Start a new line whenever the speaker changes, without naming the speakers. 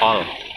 all